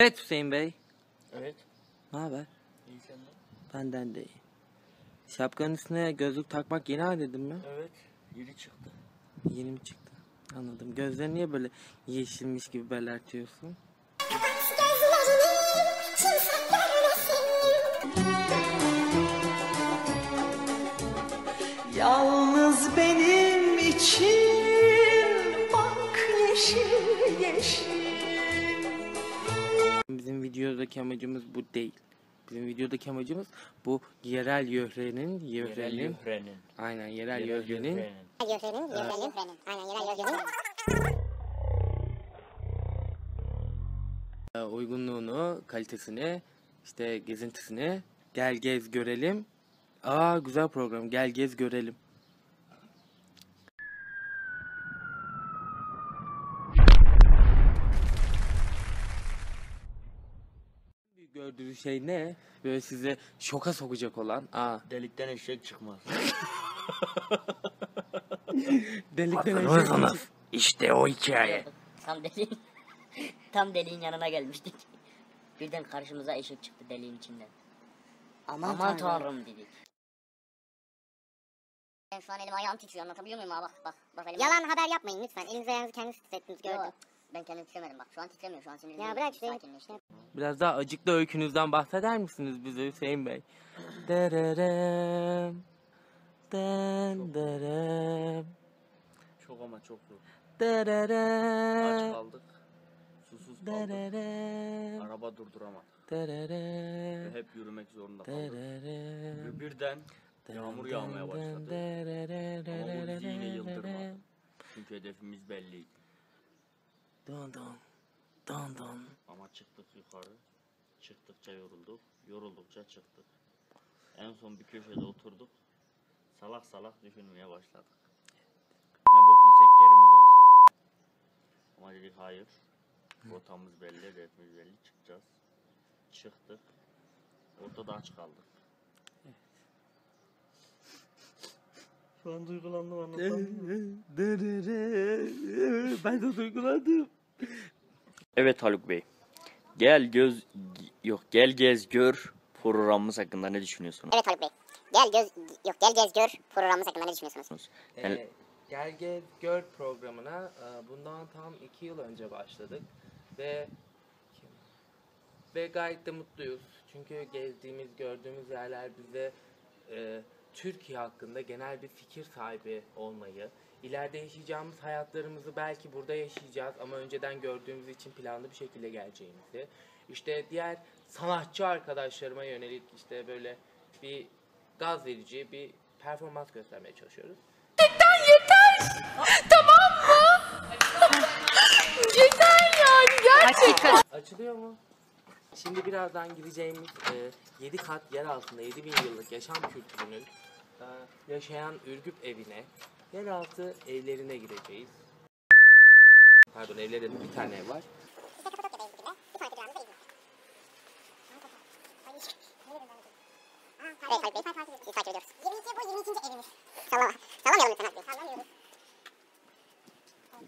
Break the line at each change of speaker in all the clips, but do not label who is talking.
Evet Hüseyin Bey.
Evet.
Ne haber?
İyi senden.
Benden de iyi. Şapkanın üstüne gözlük takmak yeni adetin mi?
Evet. Yeni çıktı.
Yeni mi çıktı? Anladım. Gözlerini niye böyle yeşilmiş gibi belirtiyorsun?
Yalnız benim için bak yeşil yeşil
videodaki amacımız bu değil. Bizim videodaki amacımız bu yerel yörenin,
Yerel
yörenin,
Yühre'nin.
aynen yerel
Yerel
yörenin
Yühre'nin.
Yörenin, yörenin, yörenin. Aynen yerel yörenin.
e, uygunluğunu, kalitesini, işte gezintisini gel gez görelim. Aa güzel program. Gel gez görelim. Bir Gördüğünüz şey ne? Böyle size şoka sokacak olan. Aa,
Delikten eşek çıkmaz.
delikten eşek çık-
İşte o hikaye.
Tam deliğin tam deliğin yanına gelmiştik. Birden karşımıza eşek çıktı deliğin içinden. Aman, tanrım. dedik.
Ben şu an elim ayağım titriyor anlatabiliyor muyum abi? Bak bak bak elim Yalan haber yapmayın lütfen. Elinizi ayağınızı kendiniz titrettiniz gördüm.
Yo, ben kendim titremedim bak şu an titremiyor şu an sinirliyim.
Ya bırak işte.
Sakinleştim.
Biraz daha acıklı öykünüzden bahseder misiniz bize Hüseyin Bey? Dererem. Den derem.
Çok ama çok zor. Aç
Dererem.
kaldık. Susuz kaldık.
Dererem.
Araba durduramadık.
Dererem.
Ve hep yürümek zorunda kaldık.
Dererem.
Ve birden yağmur yağmaya başladı. Ama bu bizi yine yıldırmadı. Çünkü hedefimiz belliydi.
Don don. Don don.
Ama çıktık yukarı. Çıktıkça yorulduk. Yoruldukça çıktık. En son bir köşede oturduk. Salak salak düşünmeye başladık. Ne bok yesek geri mi dönsek? Ama dedik hayır. Rotamız belli, hedefimiz belli. Çıkacağız. Çıktık. Ortada aç kaldık. An duygulandım anlatamıyorum.
Ben de duygulandım.
Evet Haluk Bey. Gel göz yok gel gez gör programımız hakkında ne düşünüyorsunuz?
Evet Haluk Bey. Gel göz yok gel gez gör programımız hakkında ne düşünüyorsunuz?
Yani-
Ee, Gel Gez Gör programına e, bundan tam iki yıl önce başladık ve ve gayet de mutluyuz. Çünkü gezdiğimiz, gördüğümüz yerler bize e, Türkiye hakkında genel bir fikir sahibi olmayı, ileride yaşayacağımız hayatlarımızı belki burada yaşayacağız ama önceden gördüğümüz için planlı bir şekilde geleceğimizi, işte diğer sanatçı arkadaşlarıma yönelik işte böyle bir gaz verici bir performans göstermeye çalışıyoruz. Açılıyor mu? Şimdi birazdan gideceğimiz 7 kat yer altında 7000 yıllık yaşam kültürünün e, yaşayan Ürgüp evine, yeraltı evlerine gireceğiz. Pardon evlerinde bir tane ev var.
Evet Haluk Bey. Sizi takip ediyoruz. 22 bu 22. evimiz. Sallama. Sallamayalım lütfen Haluk Bey. Sallamıyoruz.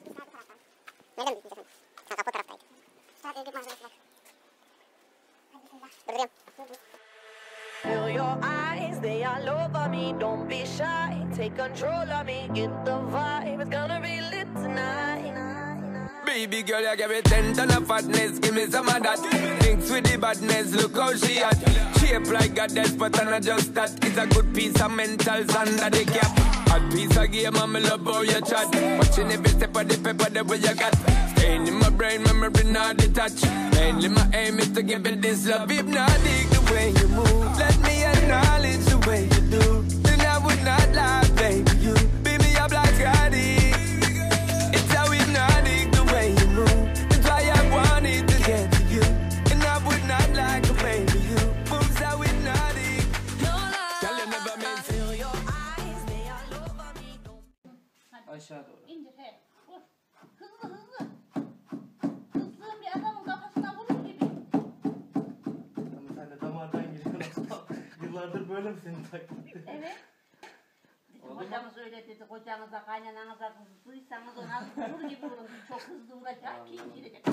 Biz sağ bu taraftan. Nereden bildiniz efendim? Ha kapı o taraftaydı. Sağ Ürgüp manzarası var.
They all over me Don't be shy, take control of me Get the vibe, it's gonna be lit tonight
Baby girl, you give me ten ton of fatness, give me some of that. Thinks with the badness, look how she at. Shape like goddess, but I'm not just that. It's a good piece of mentals under the cap. Hot piece of game, I'm love how you chat. Watching every step of the paper, the way you got. Staying in my brain, memory not detached. Mainly my aim is to give it this love. If not, dig the way you move. Let me
Yıllardır böyle mi senin taklit?
Evet. Hocamız öyle dedi. Kocanıza, kaynananıza duysanız ona vurur gibi vurun. Çok hızlı vuracak ki girecek.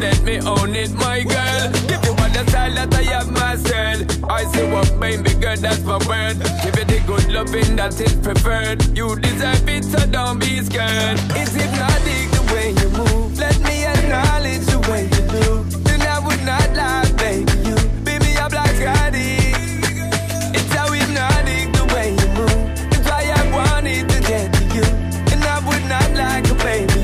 let me own it, my girl. Give you all the style that I have myself. I say what baby girl, that's my word. Give you the good loving that is preferred. You deserve it, so don't be scared. Is it not the way you move? Let me acknowledge the way you do. Then I would not lie, baby. You like I. Baby